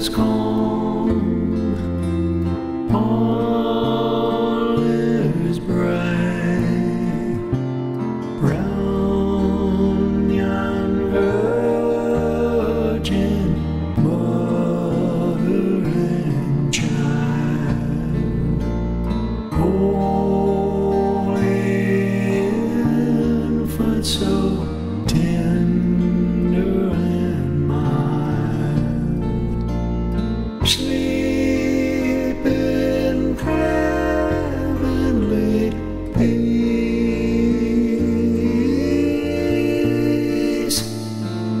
is gone.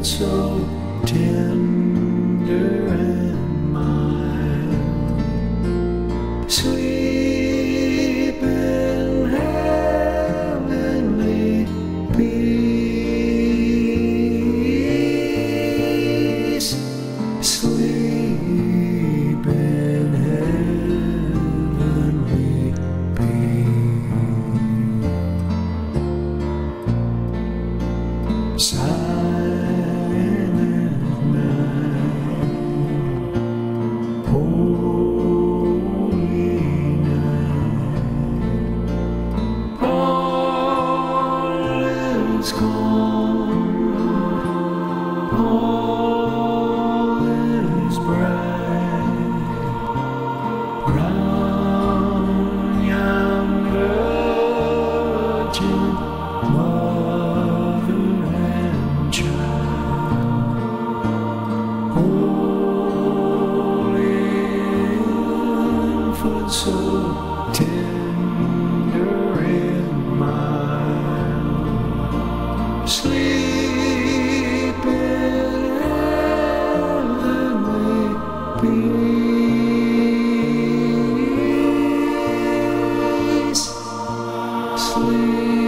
but so tender and mild. So is sleep.